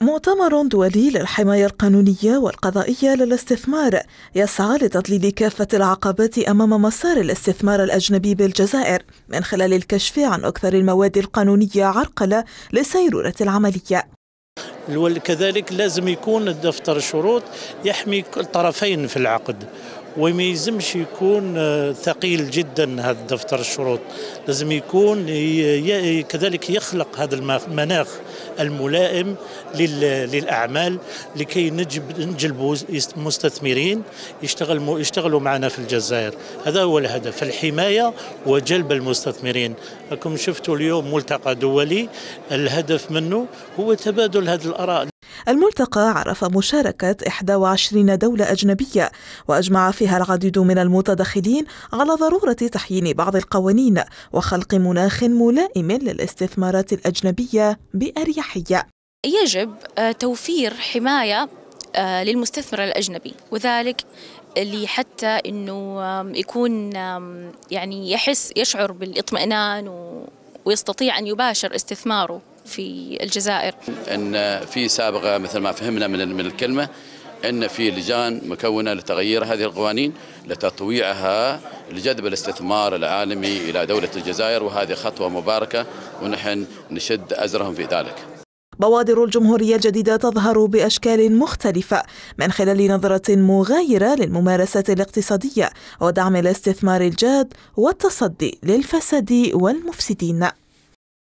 مؤتمر دولي للحماية القانونية والقضائية للاستثمار يسعى لتضليل كافة العقبات أمام مسار الاستثمار الأجنبي بالجزائر من خلال الكشف عن أكثر المواد القانونية عرقلة لسيرورة العملية. كذلك لازم يكون دفتر الشروط يحمي الطرفين في العقد وما يلزمش يكون آه، ثقيل جدا هذا دفتر الشروط. لازم يكون كذلك يخلق هذا المناخ الملائم للأعمال لكي نجلبوا مستثمرين يشتغل يشتغلوا معنا في الجزائر. هذا هو الهدف الحماية وجلب المستثمرين. راكم شفتوا اليوم ملتقى دولي الهدف منه هو تبادل هذه الاراء الملتقى عرف مشاركة 21 دولة أجنبية وأجمع فيها العديد من المتدخلين على ضرورة تحيين بعض القوانين وخلق مناخ ملائم للاستثمارات الأجنبية بأريحية. يجب آه، توفير حماية آه، للمستثمر الأجنبي وذلك اللي حتى إنه يكون يعني يحس يشعر بالإطمئنان ويستطيع أن يباشر استثماره. في الجزائر إن في سابقة مثل ما فهمنا من من الكلمة إن في لجان مكونة لتغيير هذه القوانين لتطويعها لجذب الاستثمار العالمي إلى دولة الجزائر وهذه خطوة مباركة ونحن نشد أزرهم في ذلك. بوادر الجمهورية الجديدة تظهر بأشكال مختلفة من خلال نظرة مغايرة للممارسات الاقتصادية ودعم الاستثمار الجاد والتصدي للفساد والمفسدين